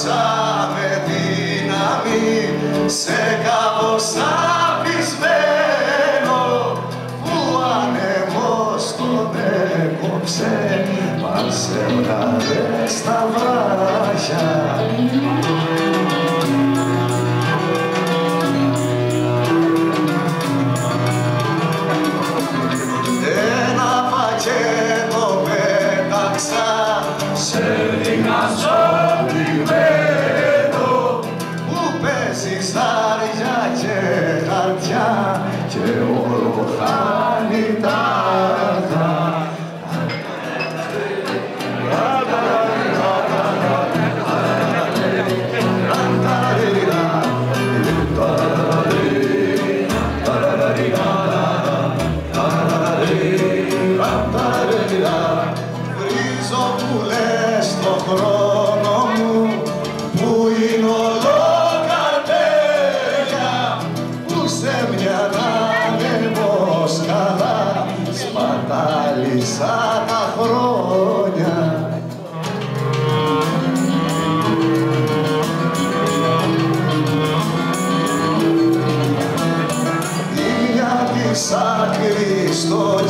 με δύναμη σε κάπως απεισμένο που ανεμός τον έκοψε μας έβγαλε στα βράχια. Ένα πακέτο πέταξα σε δικά παίζει ζάρια και χαρτιά και όλο χάνει τα αργά. Βρίζω που λες το χρόνο ανέμο καλά σπατάλησα τα χρόνια. Η μια της άκρης στο